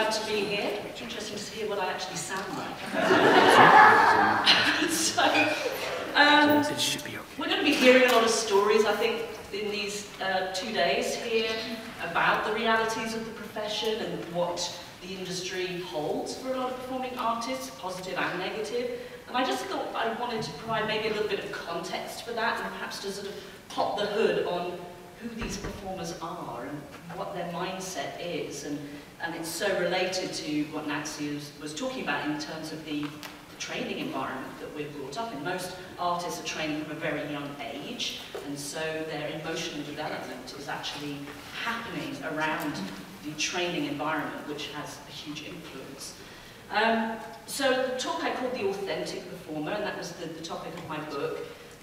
glad to be here. It's Interesting to hear what I actually sound like. so, um, we're going to be hearing a lot of stories, I think, in these uh, two days here about the realities of the profession and what the industry holds for a lot of performing artists, positive and negative. And I just thought I wanted to provide maybe a little bit of context for that and perhaps to sort of pop the hood on who these performers are and what their mindset is. And, and it's so related to what Nancy was, was talking about in terms of the, the training environment that we're brought up in. Most artists are training from a very young age, and so their emotional development is actually happening around the training environment, which has a huge influence. Um, so the talk I called The Authentic Performer, and that was the, the topic of my book.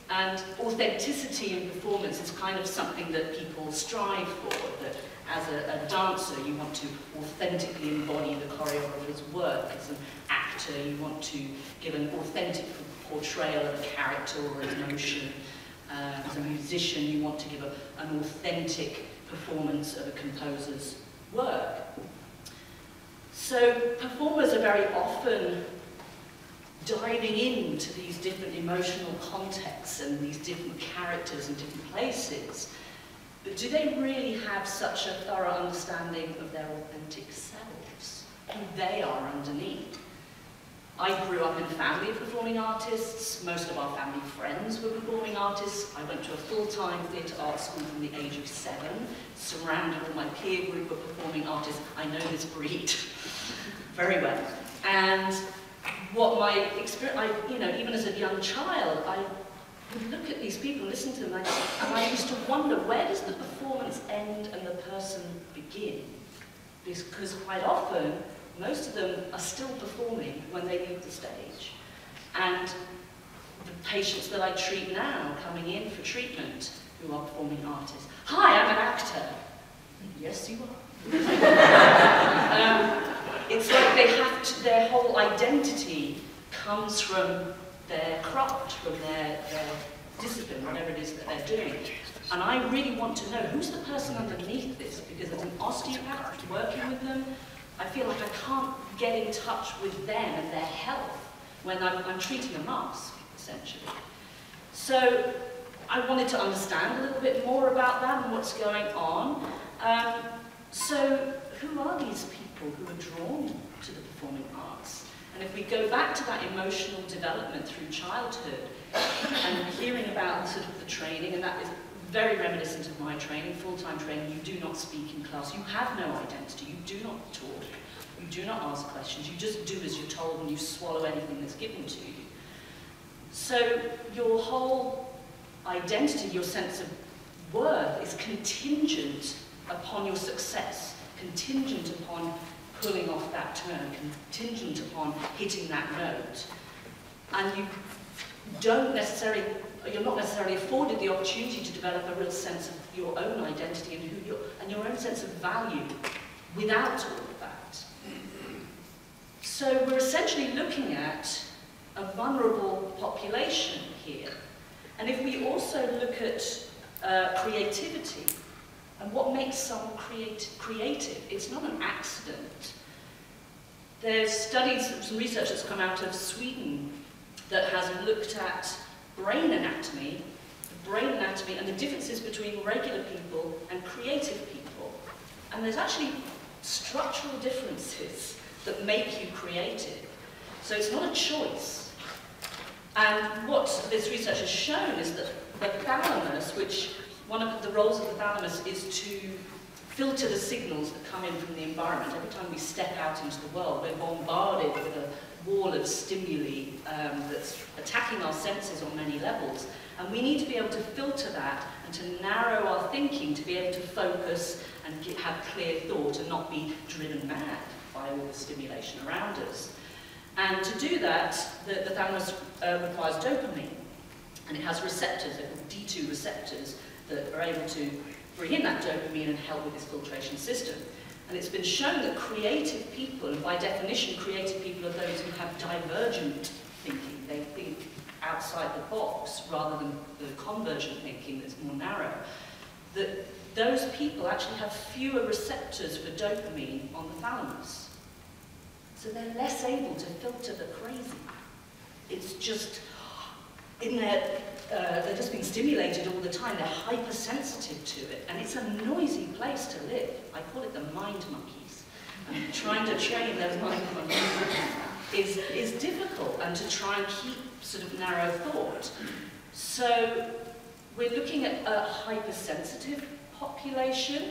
And authenticity in performance is kind of something that people strive for, that as a, a dancer you want to authentically embody the choreographer's work, as an actor you want to give an authentic portrayal of a character or an emotion, uh, as a musician you want to give a, an authentic performance of a composer's work. So performers are very often diving into these different emotional contexts and these different characters and different places. But do they really have such a thorough understanding of their authentic selves, who they are underneath? I grew up in a family of performing artists. Most of our family friends were performing artists. I went to a full-time theatre art school from the age of seven, surrounded with my peer group of performing artists. I know this breed very well. And what my experience, I, you know, even as a young child, I would look at these people, listen to them, and I, and I used to wonder, where does the performance end and the person begin? Because quite often, most of them are still performing when they leave the stage. And the patients that I treat now, coming in for treatment, who are performing artists, Hi, I'm an actor. Yes, you are. um, it's like they have to, their whole identity comes from their craft, from their, their discipline, whatever it is that they're doing. And I really want to know who's the person underneath this, because as an osteopath working with them, I feel like I can't get in touch with them and their health when I'm, I'm treating a mask, essentially. So I wanted to understand a little bit more about that and what's going on. Um, so who are these people who are drawn to the performing arts? And if we go back to that emotional development through childhood and hearing about sort of the training, and that is very reminiscent of my training, full-time training, you do not speak in class, you have no identity, you do not talk, you do not ask questions, you just do as you're told and you swallow anything that's given to you. So your whole identity, your sense of worth is contingent upon your success, contingent upon pulling off that turn, contingent upon hitting that note. And you don't necessarily you're not necessarily afforded the opportunity to develop a real sense of your own identity and, who you're, and your own sense of value without all of that. So we're essentially looking at a vulnerable population here. And if we also look at uh, creativity and what makes someone create, creative, it's not an accident. There's studies, some research that's come out of Sweden that has looked at brain anatomy, the brain anatomy and the differences between regular people and creative people. And there's actually structural differences that make you creative. So it's not a choice. And what this research has shown is that the thalamus, which one of the roles of the thalamus is to filter the signals that come in from the environment. Every time we step out into the world, we're bombarded with a wall of stimuli um, that's attacking our senses on many levels. And we need to be able to filter that and to narrow our thinking to be able to focus and get, have clear thought and not be driven mad by all the stimulation around us. And to do that, the, the thalamus uh, requires dopamine. And it has receptors, they're called D2 receptors, that are able to bring in that dopamine and help with this filtration system. And it's been shown that creative people, and by definition creative people are those who have divergent thinking. They think outside the box rather than the convergent thinking that's more narrow. That those people actually have fewer receptors for dopamine on the thalamus. So they're less able to filter the crazy. It's just in their, uh, they're just being stimulated all the time. They're hypersensitive to it. And it's a noisy place to live. I call it the mind monkeys. And trying to train those mind monkeys is, is difficult and to try and keep sort of narrow thought. So we're looking at a hypersensitive population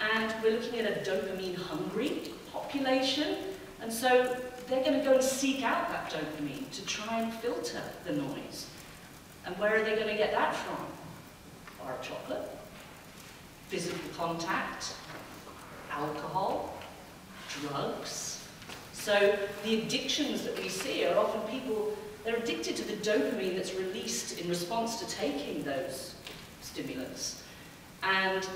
and we're looking at a dopamine hungry population. And so they're going to go and seek out that dopamine to try and filter the noise. And where are they going to get that from? Bar of chocolate, physical contact, alcohol, drugs. So the addictions that we see are often people, they're addicted to the dopamine that's released in response to taking those stimulants. And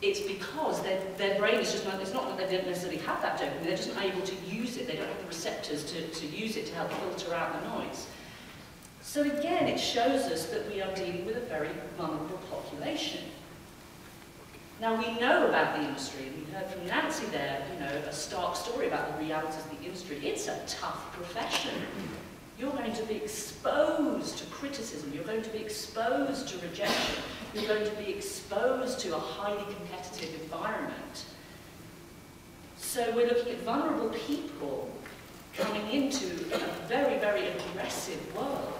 it's because their, their brain is just not, it's not that they don't necessarily have that dopamine, they're just not able to use it, they don't have the receptors to, to use it to help filter out the noise. So again, it shows us that we are dealing with a very vulnerable population. Now we know about the industry, we heard from Nancy there, you know, a stark story about the realities of the industry. It's a tough profession. You're going to be exposed to criticism, you're going to be exposed to rejection, you're going to be exposed to a highly competitive environment. So we're looking at vulnerable people coming into a very, very aggressive world.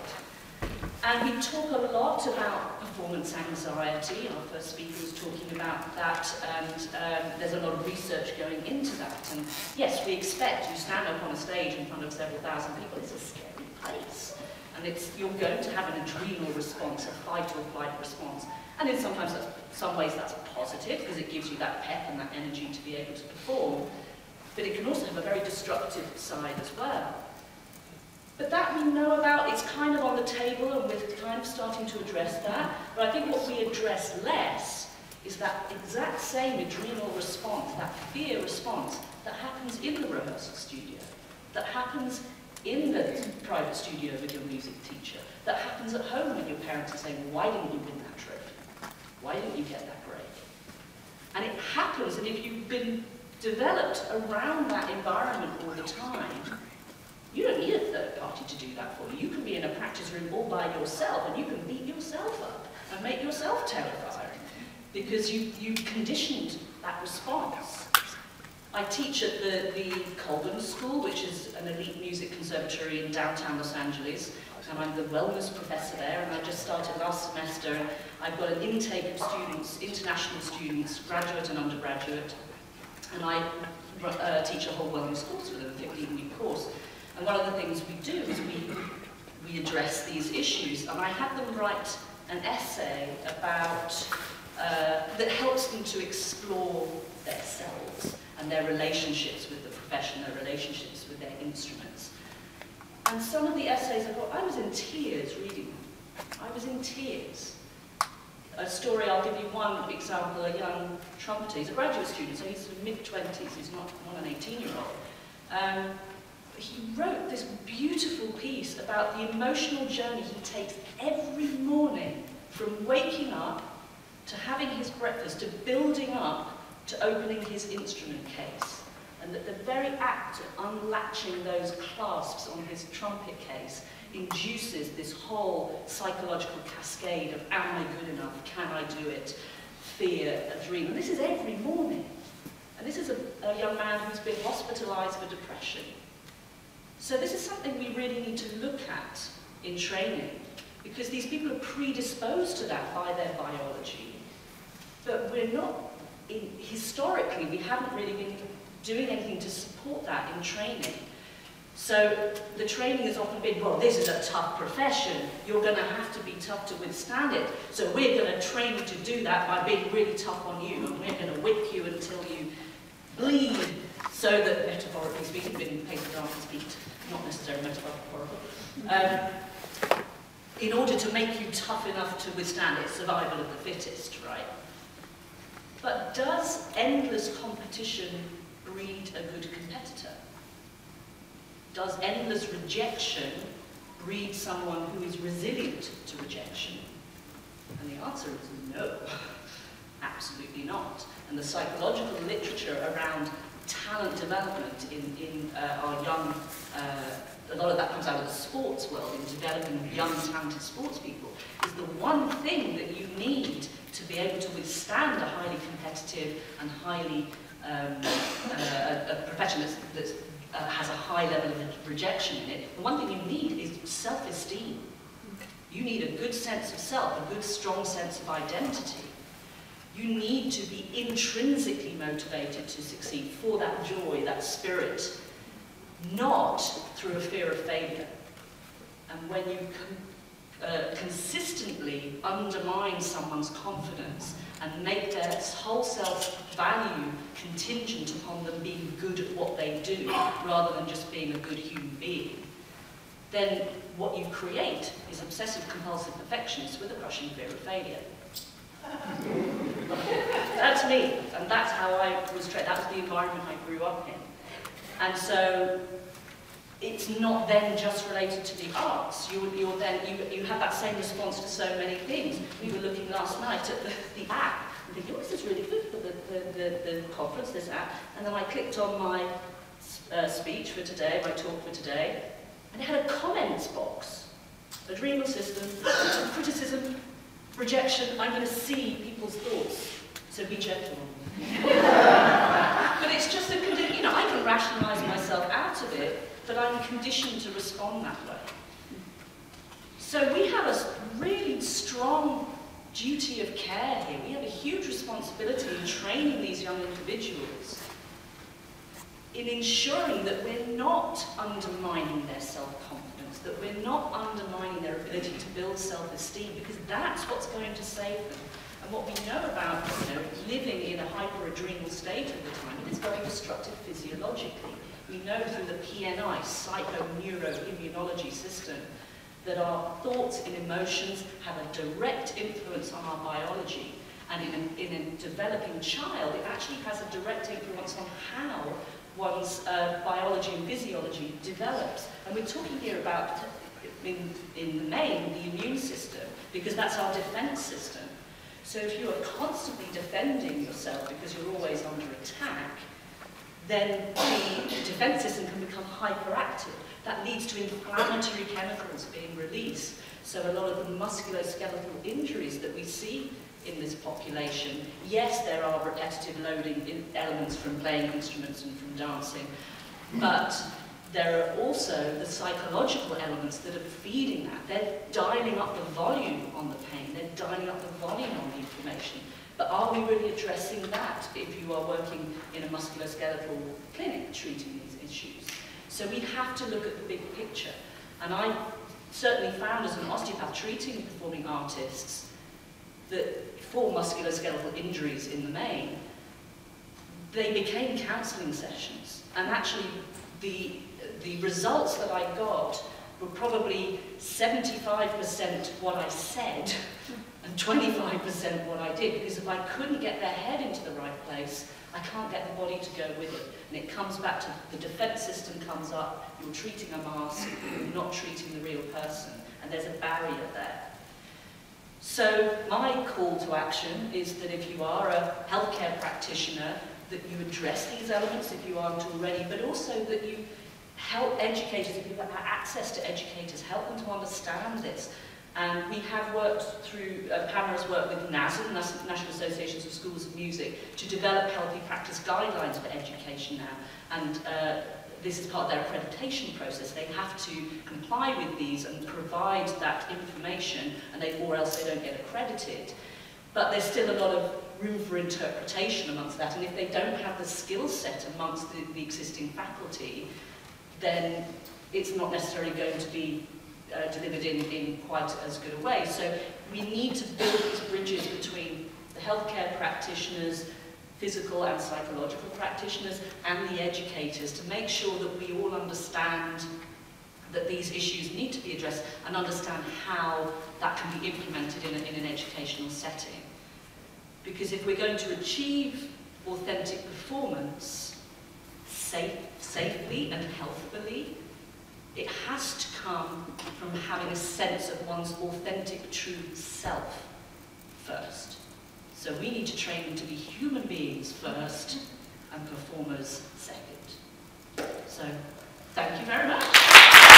And we talk a lot about performance anxiety. Our first speaker was talking about that, and um, there's a lot of research going into that. And yes, we expect you stand up on a stage in front of several thousand people. It's a scary place. And it's, you're going to have an adrenal response, a fight or flight response. And in sometimes that's, some ways that's positive because it gives you that pep and that energy to be able to perform. But it can also have a very destructive side as well. But that we know about, it's kind of on the table and we're kind of starting to address that. But I think what we address less is that exact same adrenal response, that fear response that happens in the rehearsal studio, that happens in the private studio with your music teacher, that happens at home when your parents are saying, why didn't you win that trophy? Why didn't you get that grade? And it happens, and if you've been developed around that environment all the time, you don't need a third party to do that for you. You can be in a practice room all by yourself and you can beat yourself up and make yourself terrified because you, you conditioned that response. I teach at the, the Colburn School, which is an elite music conservatory in downtown Los Angeles, and I'm the wellness professor there, and I just started last semester. I've got an intake of students, international students, graduate and undergraduate, and I uh, teach a whole wellness course with them, a 15-week course. And one of the things we do is we, we address these issues. And I had them write an essay about, uh, that helps them to explore themselves and their relationships with the profession, their relationships with their instruments. And some of the essays I got, I was in tears reading them. I was in tears. A story, I'll give you one example, a young trumpeter, he's a graduate student, so he's mid-20s, he's not, not an 18-year-old. Um, he wrote this beautiful piece about the emotional journey he takes every morning from waking up to having his breakfast to building up to opening his instrument case. And that the very act of unlatching those clasps on his trumpet case induces this whole psychological cascade of am I good enough, can I do it, fear, a dream. And this is every morning. And this is a, a young man who's been hospitalized for depression. So this is something we really need to look at in training, because these people are predisposed to that by their biology. But we're not, in, historically, we haven't really been doing anything to support that in training. So the training has often been, well, this is a tough profession. You're going to have to be tough to withstand it. So we're going to train you to do that by being really tough on you. And we're going to whip you until you bleed so that, metaphorically speaking, being painted on his feet not necessarily metaphorical, um, in order to make you tough enough to withstand it, survival of the fittest, right? But does endless competition breed a good competitor? Does endless rejection breed someone who is resilient to rejection? And the answer is no, absolutely not. And the psychological literature around talent development in, in uh, our young, uh, a lot of that comes out of the sports world, in developing young, talented sports people, is the one thing that you need to be able to withstand a highly competitive and highly um, uh, a, a profession that's, that's uh, has a high level of rejection in it, the one thing you need is self-esteem. You need a good sense of self, a good strong sense of identity. You need to be intrinsically motivated to succeed for that joy, that spirit, not through a fear of failure. And when you uh, consistently undermine someone's confidence and make their whole self-value contingent upon them being good at what they do, rather than just being a good human being, then what you create is obsessive-compulsive perfectionists with a crushing fear of failure. That's me, and that's how I was trained. That was the environment I grew up in. And so it's not then just related to the arts. You, you're then, you, you have that same response to so many things. We were looking last night at the, the app and thinking, oh, this is really good for the, the, the, the conference, this app. And then I clicked on my uh, speech for today, my talk for today, and it had a comments box. Adrenal system, criticism, rejection. I'm going to see people's thoughts, so be gentle. but it's just a, condition, you know, I can rationalize myself out of it, but I'm conditioned to respond that way. So we have a really strong duty of care here. We have a huge responsibility in training these young individuals in ensuring that we're not undermining their self-confidence, that we're not undermining their ability to build self-esteem, because that's what's going to save them. And what we know about you know, living in a hyperadrenal state all the time, is very destructive physiologically. We know through the PNI, psychoneuroimmunology system, that our thoughts and emotions have a direct influence on our biology. And in a, in a developing child, it actually has a direct influence on how one's uh, biology and physiology develops. And we're talking here about, in, in the main, the immune system, because that's our defense system. So if you are constantly defending yourself because you're always under attack, then the defense system can become hyperactive. That leads to inflammatory chemicals being released. So a lot of the musculoskeletal injuries that we see in this population, yes, there are repetitive loading elements from playing instruments and from dancing, but there are also the psychological elements that are feeding that. They're dialing up the volume on the pain, they're dialing up the volume on the inflammation. But are we really addressing that if you are working in a musculoskeletal clinic treating these issues? So we have to look at the big picture. And I certainly found as an osteopath treating performing artists that for musculoskeletal injuries in the main, they became counselling sessions. And actually, the, the results that I got were probably 75% what I said and 25% what I did, because if I couldn't get their head into the right place, I can't get the body to go with it. And it comes back to the defense system comes up, you're treating a mask, you're not treating the real person, and there's a barrier there. So my call to action is that if you are a healthcare practitioner, that you address these elements if you aren't already, but also that you help educators, if you have access to educators, help them to understand this. And we have worked through, uh, PAMA has worked with NASM, National Associations of Schools of Music, to develop healthy practice guidelines for education now. And uh, this is part of their accreditation process. They have to comply with these and provide that information, and they, or else they don't get accredited. But there's still a lot of room for interpretation amongst that, and if they don't have the skill set amongst the, the existing faculty, then it's not necessarily going to be uh, delivered in, in quite as good a way. So we need to build these bridges between the healthcare practitioners, physical and psychological practitioners, and the educators to make sure that we all understand that these issues need to be addressed and understand how that can be implemented in, a, in an educational setting. Because if we're going to achieve authentic performance safe, safely and healthfully, it has to come from having a sense of one's authentic, true self first. So we need to train them to be human beings first and performers second. So thank you very much.